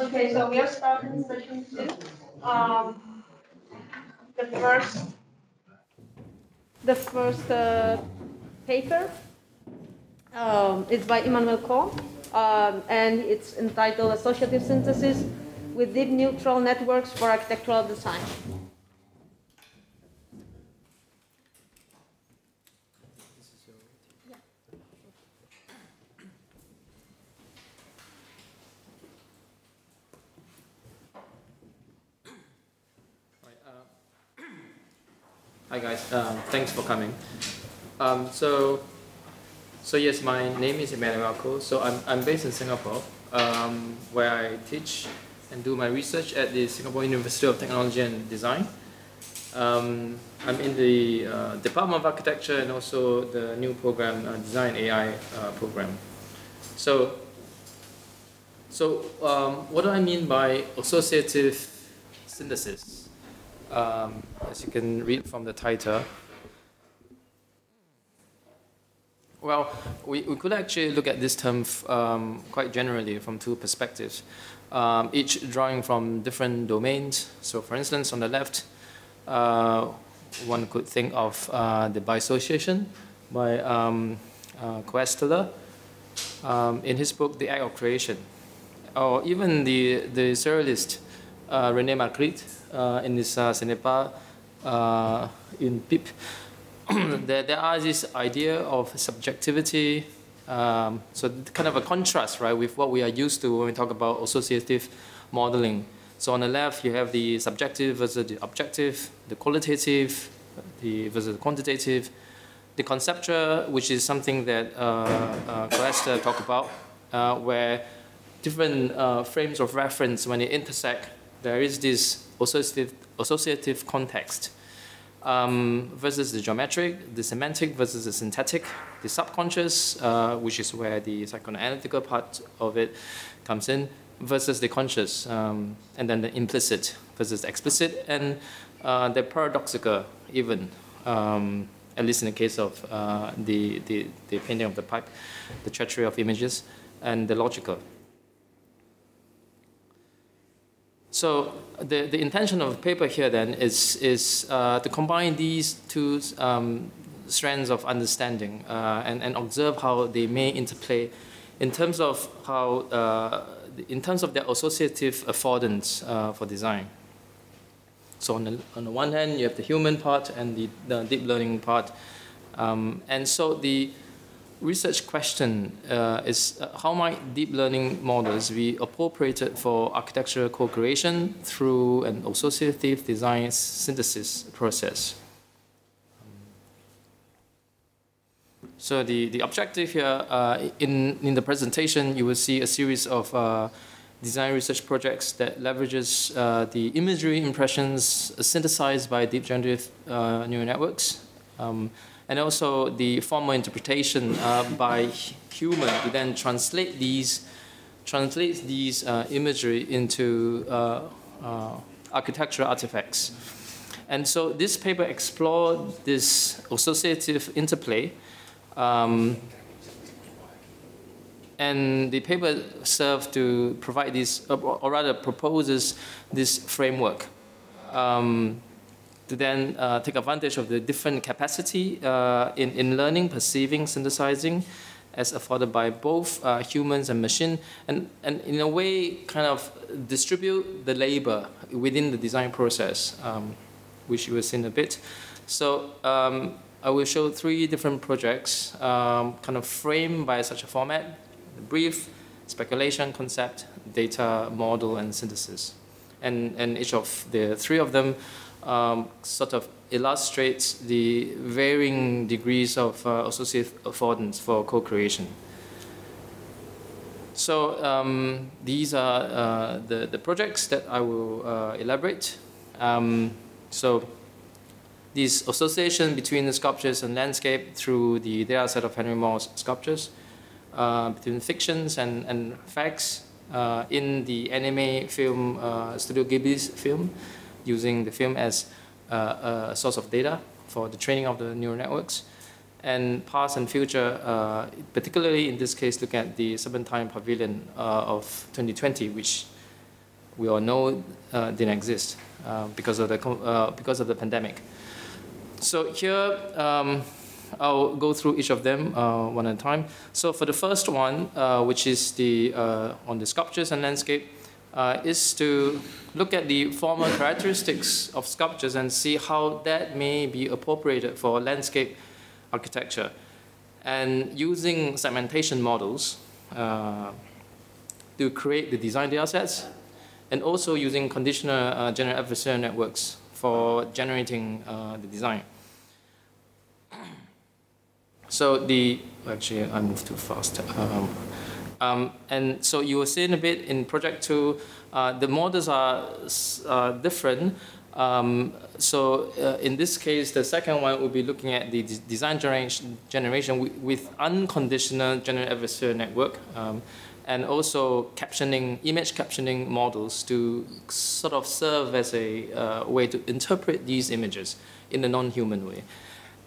Okay, so we are starting session two. Um, the first, the first uh, paper um, is by Immanuel Koh, um, and it's entitled Associative Synthesis with Deep Neural Networks for Architectural Design. Hi guys, um, thanks for coming. Um, so, so yes, my name is Immanuel Koh. So I'm, I'm based in Singapore, um, where I teach and do my research at the Singapore University of Technology and Design. Um, I'm in the uh, Department of Architecture and also the new program, uh, Design AI uh, program. So, so um, what do I mean by associative synthesis? Um, as you can read from the title. Well, we, we could actually look at this term um, quite generally from two perspectives, um, each drawing from different domains. So, for instance, on the left, uh, one could think of uh, the bisociation by um, uh, Koestler um, in his book, The Act of Creation, or even the, the surrealist uh, René Magritte in this uh, Cenepa uh, in PIP, there, there are this idea of subjectivity, um, so kind of a contrast, right, with what we are used to when we talk about associative modeling. So on the left, you have the subjective versus the objective, the qualitative the versus the quantitative, the conceptual, which is something that uh, uh, talked about, uh, where different uh, frames of reference, when they intersect, there is this associative, associative context um, versus the geometric, the semantic versus the synthetic, the subconscious, uh, which is where the psychoanalytical part of it comes in, versus the conscious, um, and then the implicit versus the explicit, and uh, the paradoxical even, um, at least in the case of uh, the, the, the painting of the pipe, the treachery of images, and the logical. So the, the intention of the paper here then is, is uh, to combine these two um, strands of understanding uh, and, and observe how they may interplay in terms of how, uh, in terms of their associative affordance uh, for design. So on the, on the one hand, you have the human part and the, the deep learning part. Um, and so the, research question uh, is uh, how might deep learning models be appropriated for architectural co-creation through an associative design synthesis process? So the, the objective here, uh, in, in the presentation, you will see a series of uh, design research projects that leverages uh, the imagery impressions synthesized by deep generative uh, neural networks. Um, and also the formal interpretation uh, by human to then translate these translate these uh, imagery into uh, uh, architectural artifacts. And so this paper explored this associative interplay. Um, and the paper served to provide this, or rather proposes this framework. Um, to then uh, take advantage of the different capacity uh, in, in learning, perceiving, synthesizing, as afforded by both uh, humans and machine, and, and in a way kind of distribute the labor within the design process, um, which you will see in a bit. So um, I will show three different projects, um, kind of framed by such a format, brief, speculation, concept, data, model, and synthesis. And, and each of the three of them um, sort of illustrates the varying degrees of uh, associative affordance for co-creation. So um, these are uh, the, the projects that I will uh, elaborate. Um, so this association between the sculptures and landscape through the data set of Henry Moore's sculptures, uh, between fictions and, and facts uh, in the anime film, uh, Studio Ghibli's film, using the film as uh, a source of data for the training of the neural networks. And past and future, uh, particularly in this case, look at the Serpentine Pavilion uh, of 2020, which we all know uh, didn't exist uh, because, of the, uh, because of the pandemic. So here, um, I'll go through each of them one at a time. So for the first one, which is the on the sculptures and landscape, uh, is to look at the formal characteristics of sculptures and see how that may be appropriated for landscape architecture. And using segmentation models uh, to create the design data sets, and also using conditional uh, general adversarial networks for generating the design. So the, actually I moved too fast. Um, um, and so you will see in a bit in project two, uh, the models are uh, different. Um, so uh, in this case, the second one will be looking at the design generation, generation with, unconditional general adversarial network um, and also captioning, image captioning models to sort of serve as a uh, way to interpret these images in a non-human way.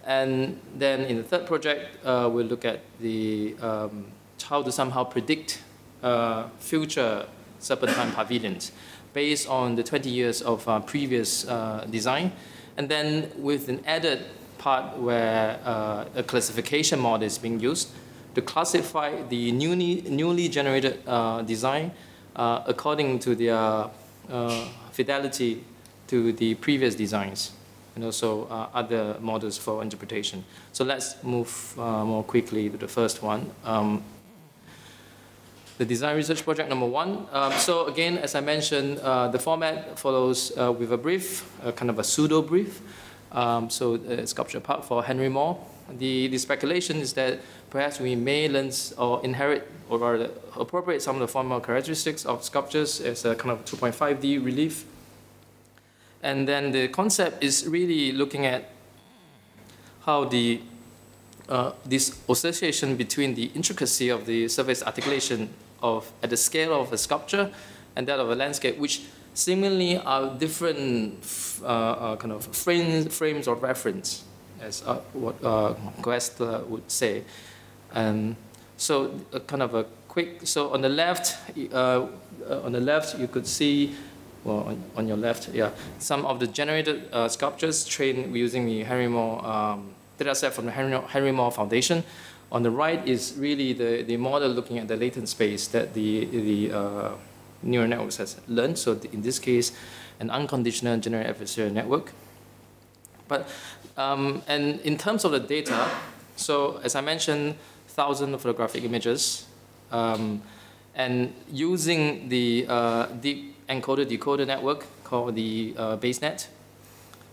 And then in the third project, uh, we'll look at the um, how to somehow predict uh, future serpentine pavilions based on the 20 years of uh, previous uh, design. And then with an added part where uh, a classification model is being used to classify the newly, newly generated uh, design according to their fidelity to the previous designs and also uh, other models for interpretation. So let's move uh, more quickly to the first one. Um, the design research project number one. Um, so again, as I mentioned, uh, the format follows uh, with a brief, kind of a pseudo brief. Um, so uh, sculpture part for Henry Moore. The, the speculation is that perhaps we may learn or inherit or appropriate some of the formal characteristics of sculptures as a kind of 2.5D relief and then the concept is really looking at how the uh, this association between the intricacy of the surface articulation of at the scale of a sculpture and that of a landscape, which seemingly are different uh, uh, kind of frames, frames of reference, as uh, what uh, would say. And so, kind of a quick. So on the left, uh, on the left, you could see well, on, on your left, yeah, some of the generated uh, sculptures trained using the Henry Moore um, data set from the Henry, Henry Moore Foundation. On the right is really the, the model looking at the latent space that the, the uh, neural networks has learned. So in this case, an unconditional general adversarial network. But, um, and in terms of the data, so as I mentioned, thousand photographic images, um, and using the uh, deep encoder decoder network called the uh, BASNet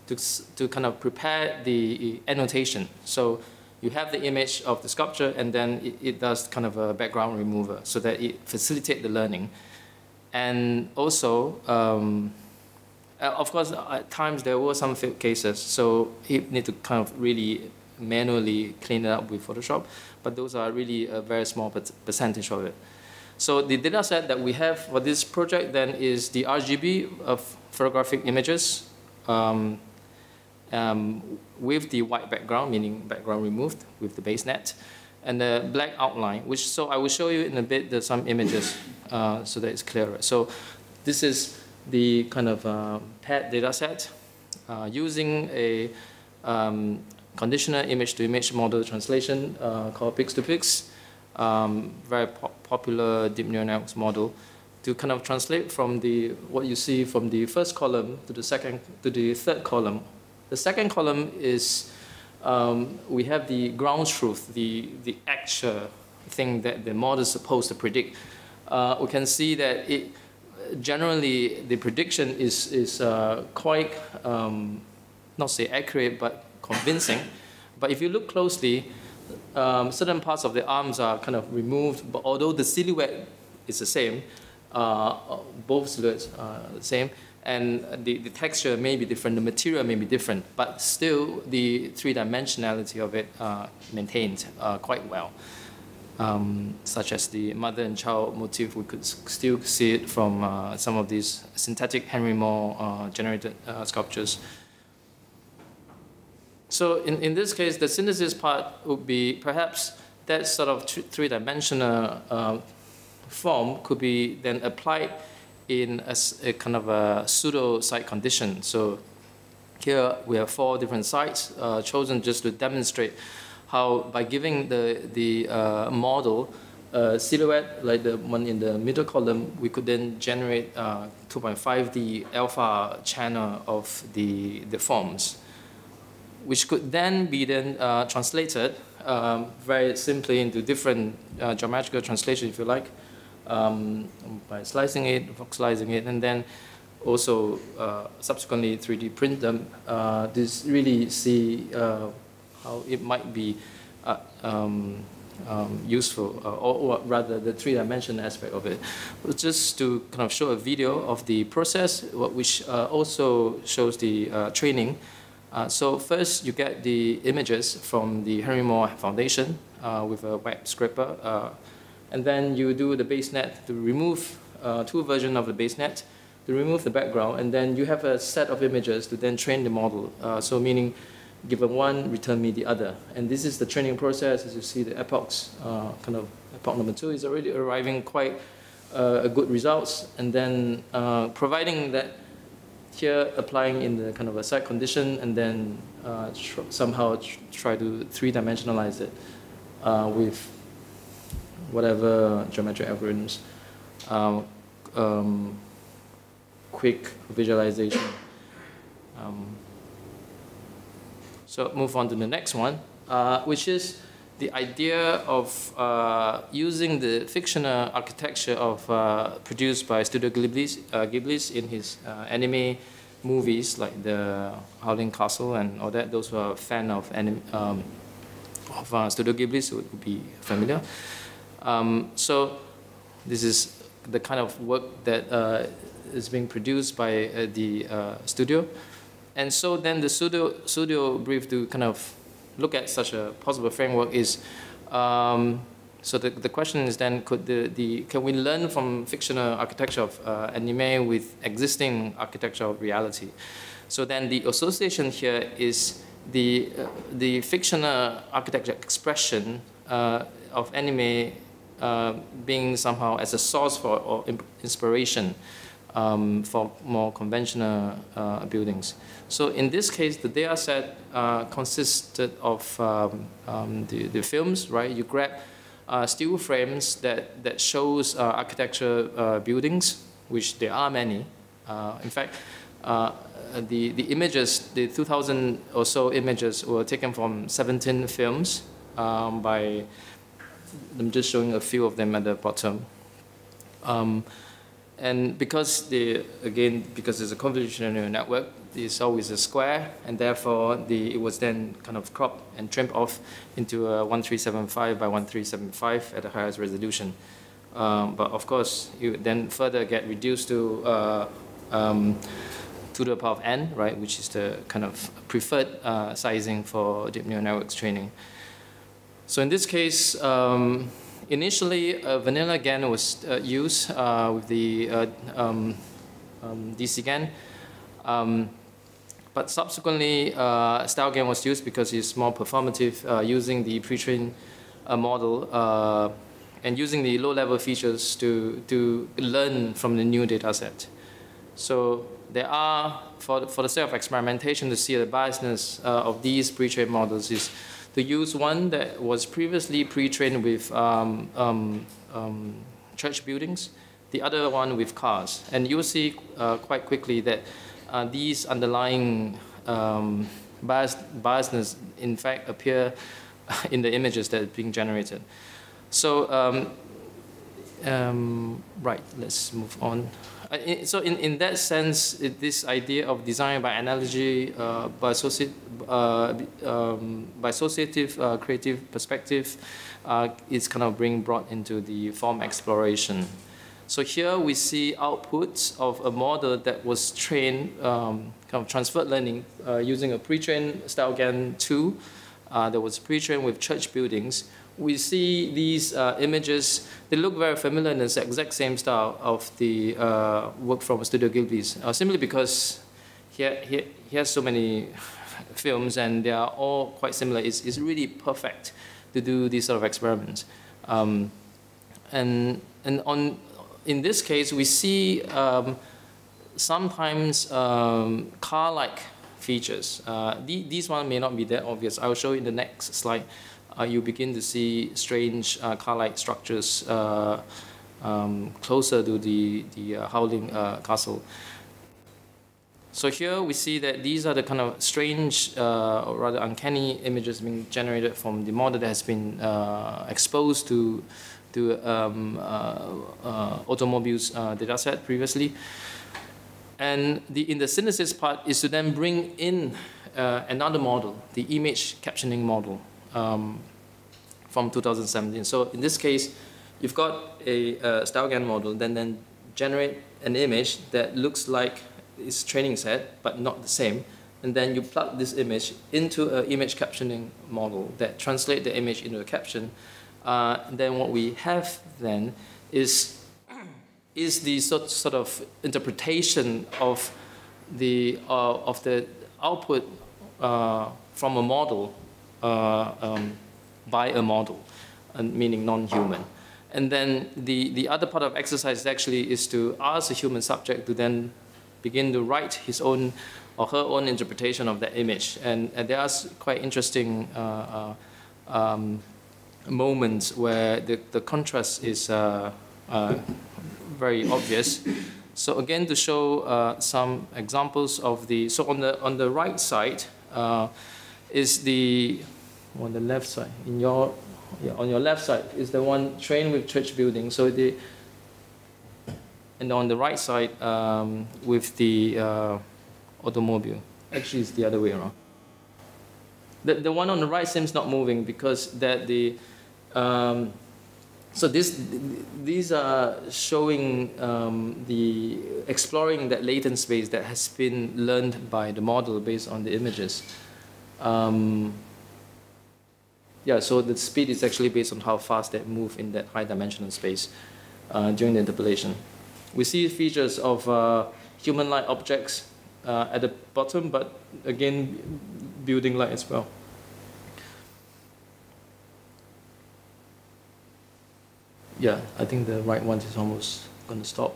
to, to kind of prepare the annotation. So you have the image of the sculpture and then it, it does kind of a background remover so that it facilitates the learning. And also, um, uh, of course, at times there were some cases, so you need to kind of really manually clean it up with Photoshop, but those are really a very small percentage of it. So the data set that we have for this project then is the RGB of photographic images um, um, with the white background, meaning background removed with the BASNet, and the black outline, which so I will show you in a bit the, some images uh, so that it's clearer. So this is the kind of uh, PAD data set uh, using a um, conditional image-to-image -image model translation uh, called Pix2Pix um, very po popular deep neural networks model to kind of translate from the what you see from the first column to the second to the third column. The second column is um, we have the ground truth, the the actual thing that the model is supposed to predict. Uh, we can see that it generally the prediction is is uh, quite um, not say accurate but convincing. But if you look closely, um, certain parts of the arms are kind of removed, but although the silhouette is the same, uh, both silhouettes are the same, and the, the texture may be different, the material may be different, but still the three-dimensionality of it uh, maintained uh, quite well. Um, such as the mother and child motif, we could still see it from uh, some of these synthetic Henry Moore uh, generated uh, sculptures. So in, in this case, the synthesis part would be perhaps that sort of three-dimensional uh, form could be then applied in a, a kind of a pseudo site condition. So here we have four different sites uh, chosen just to demonstrate how by giving the, the uh, model a silhouette, like the one in the middle column, we could then generate uh, 2.5D alpha channel of the, the forms, which could then be then uh, translated um, very simply into different uh, geometrical translation, if you like, um, by slicing it, voxelizing it, and then also uh, subsequently 3D print them. Uh, this really see uh, how it might be uh, um, um, useful, uh, or, or, rather the three-dimensional aspect of it. Just to kind of show a video of the process, which uh, also shows the training. so first, you get the images from the Henry Moore Foundation with a web scraper and then you do the BASNet to remove uh, two versions of the BASNet to remove the background, and then you have a set of images to then train the model. Uh, so meaning, given one, return me the other. And this is the training process. As you see, the epochs, uh, kind of epoch number two is already arriving quite uh, good results. And then uh, providing that here applying in the kind of a site condition, and then uh, somehow tr try to three-dimensionalize it uh, with whatever geometric algorithms, um, um, quick visualization. Um, so move on to the next one, uh, which is the idea of uh, using the fictional architecture of uh, produced by Studio Ghibli's, uh, Ghibli's in his uh, anime movies like the Howling Castle and all that. Those who are fan of anime, um, of uh, Studio Ghibli's would be familiar. Um, so this is the kind of work that uh, is being produced by uh, the uh, studio. And so then the studio, studio brief to kind of look at such a possible framework is, um, so the, the question is then, could the, the, can we learn from fictional architecture of uh, anime with existing architecture of reality? So then the association here is the, uh, the fictional architecture expression uh, of anime uh, being somehow as a source for or inspiration um, for more conventional uh, buildings. So in this case, the data set uh, consisted of um, um, the, the films, right? You grab uh, steel frames that, that shows uh, architecture buildings, which there are many. in fact, the, the images, the 2,000 or so images were taken from 17 films um, by I'm just showing a few of them at the bottom. Um, and because the again because it's a convolutional neural network, it's always a square, and therefore the it was then kind of cropped and trimmed off into a 1375 by 1375 at the highest resolution. Um, but of course, you then further get reduced to uh, um, to the power of n, right, which is the kind of preferred uh, sizing for deep neural networks training. So in this case, um, initially uh, vanilla GAN was uh, used uh, with the uh, um, um, DC GAN. Um, but subsequently, uh, StyleGAN was used because it's more performative uh, using the pre-trained model and using the low-level features to, to learn from the new data set. So there are, for the, for the sake of experimentation to see the biasness of these pre-trained models is to use one that was previously pre-trained with um, um, um, church buildings, the other one with cars. And you'll see uh, quite quickly that uh, these underlying um, bias, biasness, in fact, appear in the images that are being generated. So, um, right, let's move on. Uh, so in, in that sense, it, this idea of design by analogy, uh, by, associ uh, um, by associative uh, creative perspective, uh, is kind of being brought into the form exploration. So here we see outputs of a model that was trained, um, kind of transferred learning, using a pre-trained StyleGAN 2 that was pre-trained with church buildings, we see these uh, images, they look very familiar in the exact same style of the uh, work from Studio Ghibli's, uh, simply because he, he, has so many films and they are all quite similar. It's, it's really perfect to do these sort of experiments. Um, and, and on, in this case, we see um, sometimes um, car-like features. Uh, the, these one may not be that obvious. I will show you in the next slide. Uh, you begin to see strange uh, car-like structures uh, um, closer to the, the uh, Howling uh, Castle. So here we see that these are the kind of strange or rather uncanny images being generated from the model that has been exposed to to um, automobiles data set previously. And the, in the synthesis part is to then bring in uh, another model, the image captioning model um, from 2017. So in this case, you've got a, a StyleGAN model, then then generate an image that looks like its training set, but not the same. And then you plug this image into an image captioning model that translate the image into a caption. Uh, then what we have then is is the sort, sort of interpretation of the, uh, of the output uh, from a model um, by a model, meaning non-human. And then the, the other part of exercise actually is to ask a human subject to then begin to write his own or her own interpretation of that image. And, and there are quite interesting uh, uh, um, moments where the, the contrast is uh, very obvious. So again, to show uh, some examples of the, so on the, on the right side uh, is the, on the left side, in your, yeah, on your left side is the one train with church building. So the, and on the right side um, with the uh, automobile. Actually, it's the other way around. The, the one on the right seems not moving because that the, um, so this, these are showing um, the exploring that latent space that has been learned by the model based on the images. Um, yeah, so the speed is actually based on how fast they move in that high dimensional space uh, during the interpolation. We see features of uh, human-like objects uh, at the bottom, but again, building-like as well. yeah, I think the right one is almost going to stop.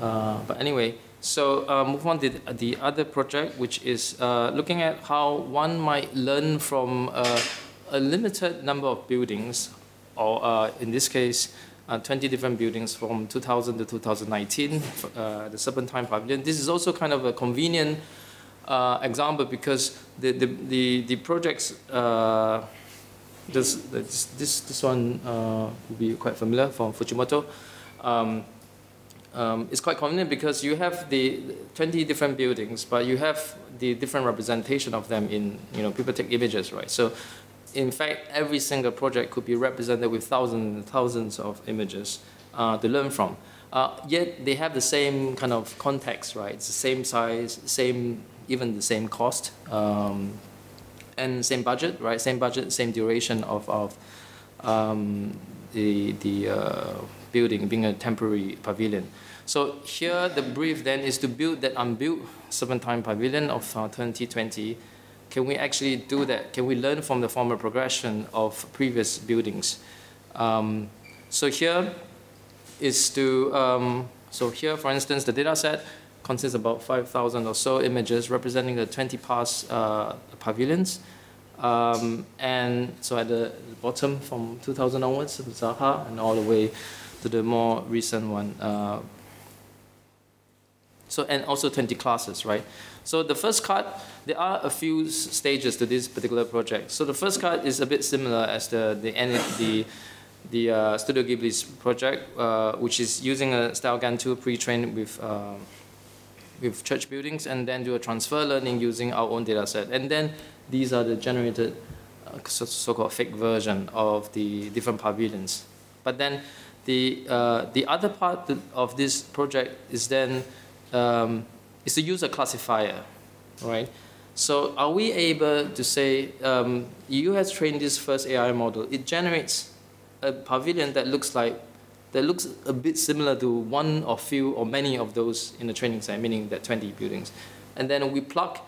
Uh, but anyway, so uh, move on to the other project, which is uh, looking at how one might learn from uh, a limited number of buildings, or uh, in this case, uh, 20 different buildings from 2000 to 2019, the Serpentine Pavilion. This is also kind of a convenient example because the, the, the, the projects this, this, this, this one uh, will be quite familiar from Fujimoto. Um, um, it's quite convenient because you have the 20 different buildings, but you have the different representation of them in, you know, people take images, right? So in fact, every single project could be represented with thousands and thousands of images uh, to learn from. Uh, yet they have the same kind of context, right? It's the same size, same, even the same cost. Um, and same budget, right? Same budget, same duration of, of um, the, the uh, building being a temporary pavilion. So here the brief then is to build that unbuilt Serpentine Pavilion of uh, 2020. Can we actually do that? Can we learn from the former progression of previous buildings? Um, so here is to, um, so here for instance the data set consists about 5,000 or so images representing the 20 past uh, pavilions. Um, and so at the bottom from 2000 onwards, Zaha, and all the way to the more recent one. Uh, so and also 20 classes, right? So the first cut, there are a few stages to this particular project. So the first cut is a bit similar as the the the the uh, Studio Ghibli's project, uh, which is using a StyleGAN 2 pre-trained with uh, with church buildings and then do a transfer learning using our own data set. And then these are the generated uh, so-called fake version of the different pavilions. But then the, uh, the other part of this project is then um, is to use a classifier, right? So are we able to say, um, you have trained this first AI model, it generates a pavilion that looks like that looks a bit similar to one or few or many of those in the training set, meaning that 20 buildings. And then we plug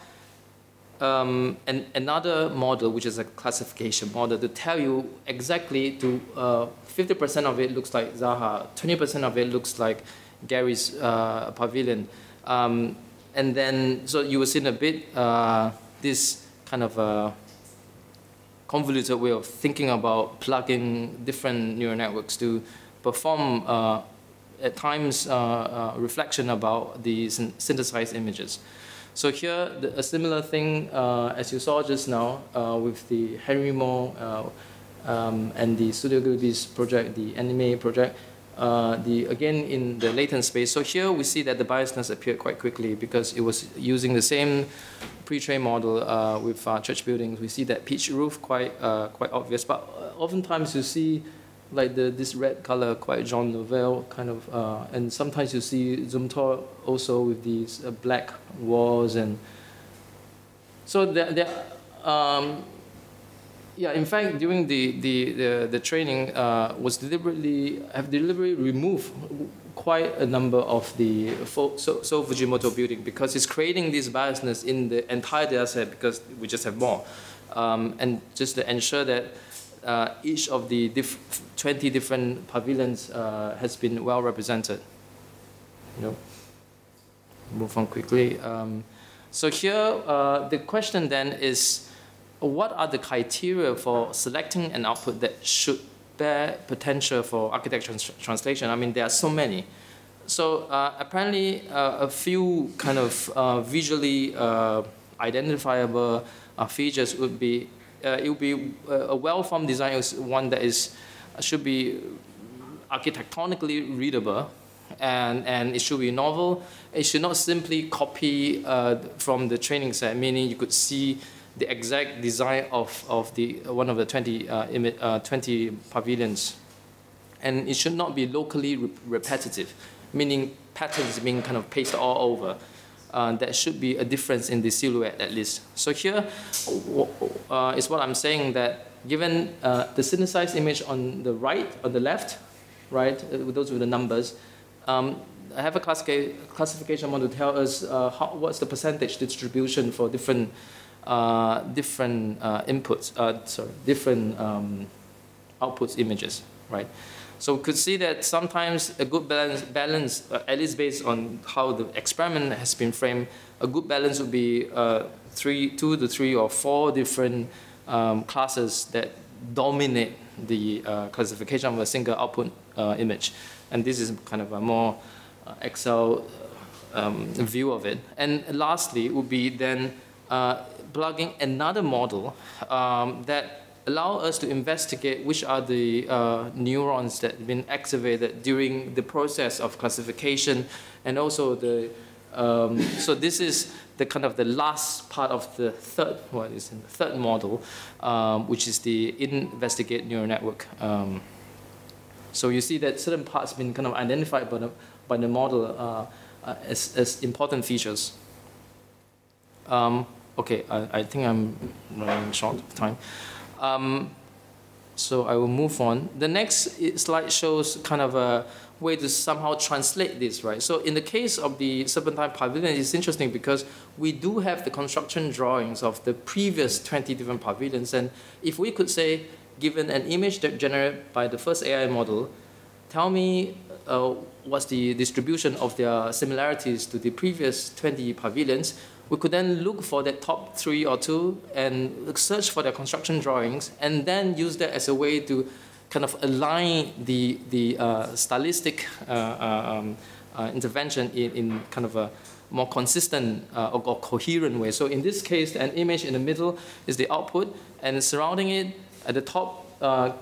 um, an, another model, which is a classification model, to tell you exactly to 50% uh, of it looks like Zaha, 20% of it looks like Gehry's uh, pavilion. Um, and then, so you will see in a bit uh, this kind of uh, convoluted way of thinking about plugging different neural networks to perform uh, at times uh, reflection about the synthesized images. So here, the, a similar thing uh, as you saw just now uh, with the Henry Moore uh, um, and the Studio Ghibli's project, the anime project, uh, the, again in the latent space. So here we see that the biasness appeared quite quickly because it was using the same pre-trained model uh, with uh, church buildings. We see that pitch roof quite, quite obvious, but oftentimes you see like the, this red color, quite Jean Nouvel kind of, uh, and sometimes you see Zumthor also with these uh, black walls and so there, there um, yeah, in fact, during the, the, the, the training uh, was deliberately, have deliberately removed quite a number of the so, so Fujimoto building because it's creating this biasness in the entire data set because we just have more. Um, and just to ensure that uh, each of the diff 20 different pavilions uh, has been well represented. You know, move on quickly. Um, so here, uh, the question then is, what are the criteria for selecting an output that should bear potential for architecture trans translation? I mean, there are so many. So uh, apparently, uh, a few kind of uh, visually identifiable features would be uh, it will be uh, a well-formed design is one that is uh, should be architectonically readable and, and it should be novel. It should not simply copy uh, from the training set, meaning you could see the exact design of, of the, one of the 20, uh, uh, 20 pavilions. And it should not be locally re repetitive, meaning patterns being kind of pasted all over uh, there should be a difference in the silhouette at least. So here uh, is what I'm saying that given uh, the synthesized image on the right, on the left, right, uh, those with the numbers, um, I have a classification model to tell us uh, how, what's the percentage distribution for different uh, different inputs, sorry, different um, outputs images, right? So we could see that sometimes a good balance, balance uh, at least based on how the experiment has been framed, a good balance would be uh, three, two to three or four different um, classes that dominate the uh, classification of a single output uh, image. And this is kind of a more uh, Excel um, view of it. And lastly would be then uh, plugging another model um, that allow us to investigate which are the uh, neurons that have been activated during the process of classification and also the um, so this is the kind of the last part of the third what is in the third model um, which is the investigate neural network um, so you see that certain parts have been kind of identified by the, by the model uh, uh, as, as important features. Um, okay I, I think I'm running short of time um, so I will move on. The next slide shows kind of a way to somehow translate this, right? So in the case of the Serpentine Pavilion, it's interesting because we do have the construction drawings of the previous 20 different pavilions. And if we could say, given an image that generated by the first AI model, tell me uh, what's the distribution of their similarities to the previous 20 pavilions, we could then look for that top three or two and search for their construction drawings and then use that as a way to kind of align the, the uh, stylistic uh, uh um, uh, intervention in, in kind of a more consistent uh, or, or, coherent way. So in this case, an image in the middle is the output, and surrounding it at the top, uh,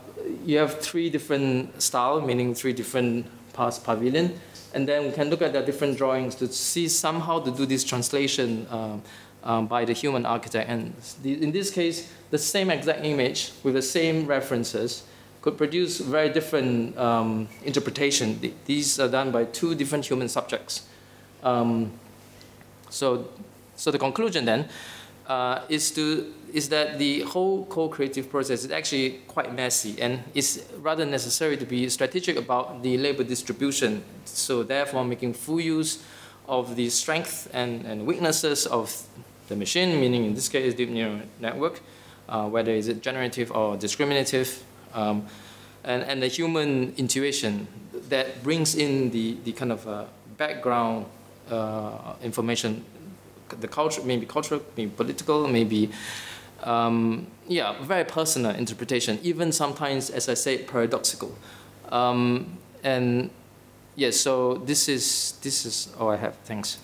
you have three different style, meaning three different parts pavilion. And then we can look at the different drawings to see somehow to do this translation um, um, by the human architect. And the, in this case, the same exact image with the same references could produce very different um, interpretation. These are done by two different human subjects. Um, so, so the conclusion then uh, is to is that the whole co-creative process is actually quite messy and it's rather necessary to be strategic about the labor distribution. So therefore making full use of the strength and, and weaknesses of the machine, meaning in this case deep neural network, uh, whether is it generative or discriminative, um, and, and the human intuition that brings in the, the kind of uh, background uh, information, the culture, maybe cultural, maybe political, maybe, um, yeah, very personal interpretation, even sometimes, as I say, paradoxical. Um, and yes, yeah, so this is, this is all I have. Thanks.